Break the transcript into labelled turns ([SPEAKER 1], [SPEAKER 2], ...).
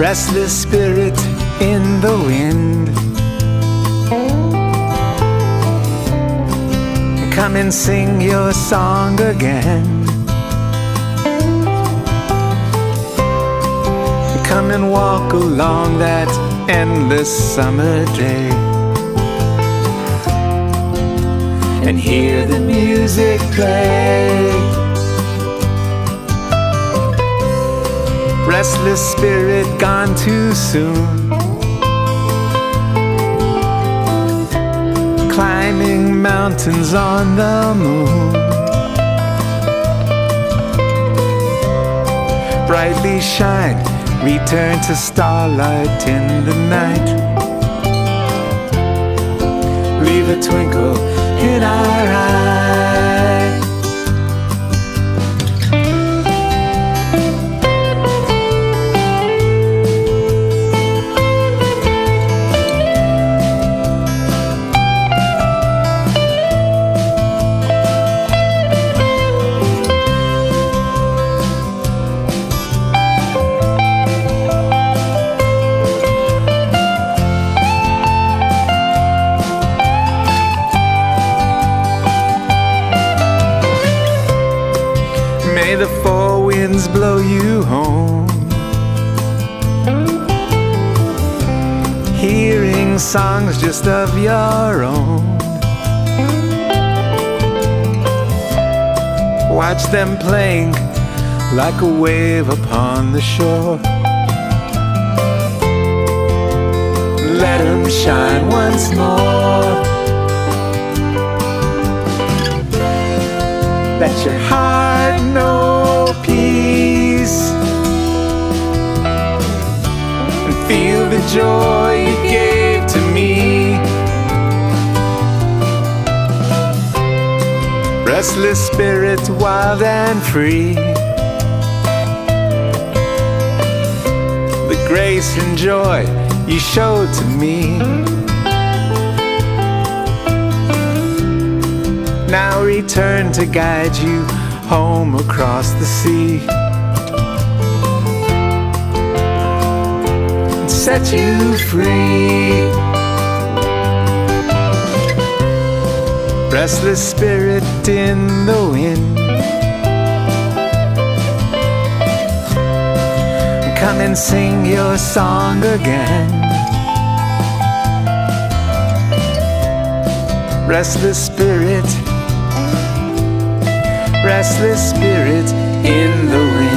[SPEAKER 1] restless spirit in the wind. Come and sing your song again. Come and walk along that endless summer day. And hear the music play. Restless spirit gone too soon. Climbing mountains on the moon. Brightly shine, return to starlight in the night. May the four winds blow you home. Hearing songs just of your own. Watch them playing like a wave upon the shore. Let them shine once more. Joy you gave to me. Restless spirit, wild and free. The grace and joy you showed to me. now return to guide you home across the sea. Set you free. Restless spirit in the wind. Come and sing your song again. Restless spirit restless spirit in the wind.